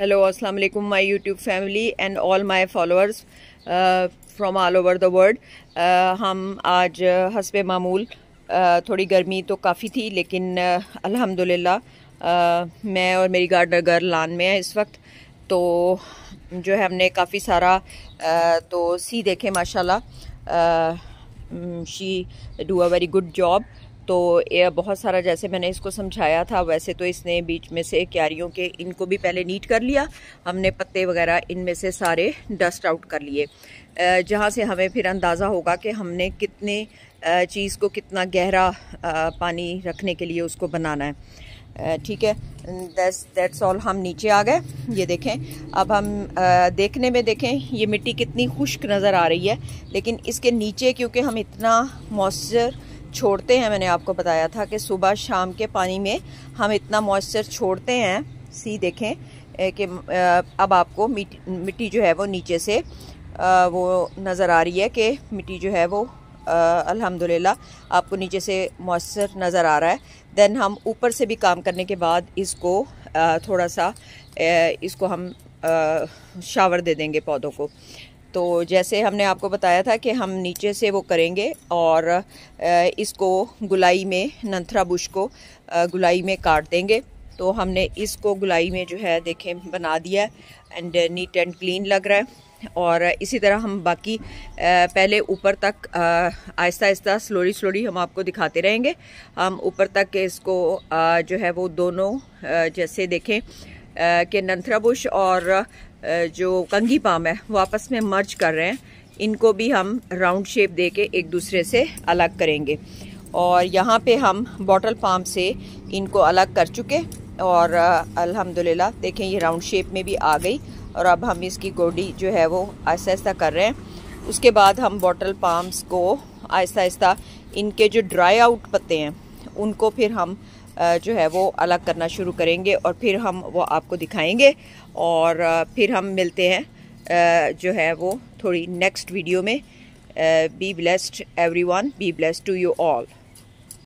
Hello अस्सलाम वालेकुम my YouTube family and all my followers from all over the world हम आज हसब मामूल uh, थोड़ी गर्मी तो काफ़ी थी लेकिन uh, अल्हम्दुलिल्लाह uh, मैं और मेरी गार्डनर गर्ल लान में है इस वक्त। तो जो है हमने काफ़ी सारा uh, तो सी देखे माशाल्लाह। She do a very good job तो ये बहुत सारा जैसे मैंने इसको समझाया था, वैसे तो इसने बीच में से क्यारियों के इनको भी पहले नीट कर लिया। हमने पत्ते वगैरह इनमें से सारे डस्ट आउट कर लिए। जहाँ से हमें फिर अंदाज़ा होगा कि हमने कितने चीज़ को कितना गहरा पानी रखने के लिए उसको बनाना है। ठीक है? दैट्स ऑल हम नीचे आ गए। ये देखें। अब हम देखने में देखें, ये मिट्टी कितनी खुश्क नज़र आ रही है। लेकिन इसके नीचे क्योंकि हम इतना मॉइस्चर छोड़ते हैं, मैंने आपको बताया था कि सुबह शाम के पानी में हम इतना मॉइस्चर छोड़ते हैं, सी देखें कि अब आपको मिट्टी जो है वो नीचे से वो नज़र आ रही है कि मिट्टी जो है वो अल्हम्दुलिल्लाह आपको नीचे से मॉइस्चर नज़र आ रहा है। देन हम ऊपर से भी काम करने के बाद इसको थोड़ा सा इसको हम शावर दे देंगे पौधों को। तो जैसे हमने आपको बताया था कि हम नीचे से वो करेंगे और इसको गुलाई में, नंथरा बुश को गुलाई में काट देंगे। तो हमने इसको गुलाई में जो है, देखें, बना दिया एंड नीट एंड क्लीन लग रहा है। और इसी तरह हम बाकी पहले ऊपर तक आहिस्ता आहिस्ता स्लोली स्लोली हम आपको दिखाते रहेंगे। हम ऊपर तक इसको जो है, वो दोनों जैसे देखें कि नंथरा बुश और जो कंगी पाम है, वो आपस में मर्ज कर रहे हैं। इनको भी हम राउंड शेप दे के एक दूसरे से अलग करेंगे। और यहाँ पे हम बॉटल पाम से इनको अलग कर चुके और अल्हम्दुलिल्लाह, देखें, ये राउंड शेप में भी आ गई। और अब हम इसकी गोडी जो है, वो आहिस्ता आहिस्ता कर रहे हैं। उसके बाद हम बॉटल पाम्स को आहिस्ता आहिस्ता इनके जो ड्राई आउट पत्ते हैं, उनको फिर हम जो है वो अलग करना शुरू करेंगे और फिर हम वो आपको दिखाएँगे और फिर हम मिलते हैं जो है वो थोड़ी नेक्स्ट वीडियो में। Be blessed everyone be blessed to you all